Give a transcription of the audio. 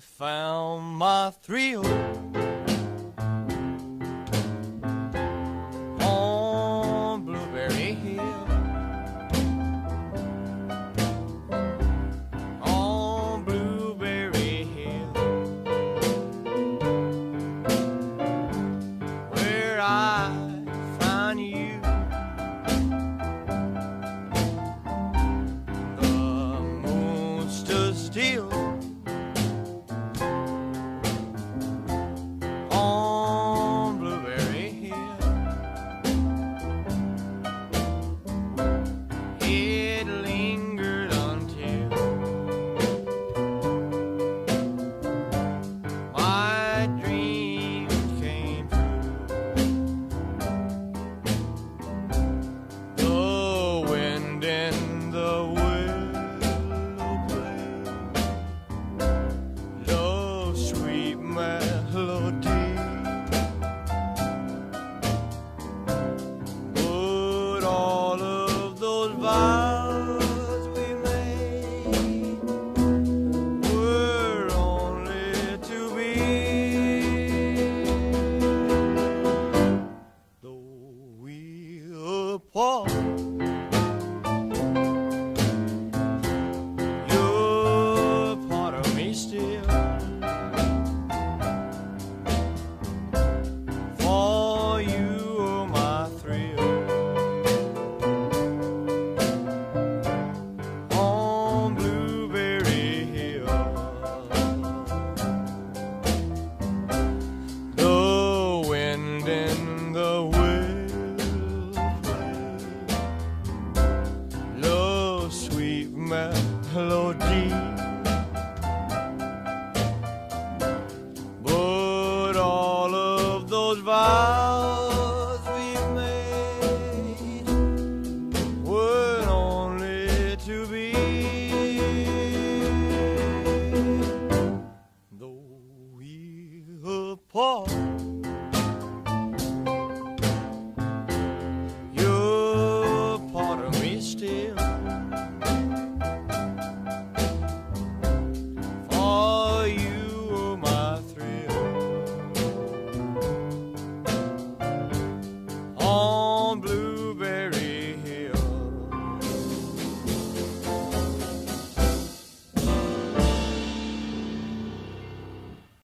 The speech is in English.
on my thrill. On Blueberry Hill. On Blueberry Hill. Where I find you. The moon stood still apart You're part of me still. For you are my thrill. On Blueberry Hill. The wind and the willow melody. But all of those vows we've made were only to be. Though we're apart. You're part of me still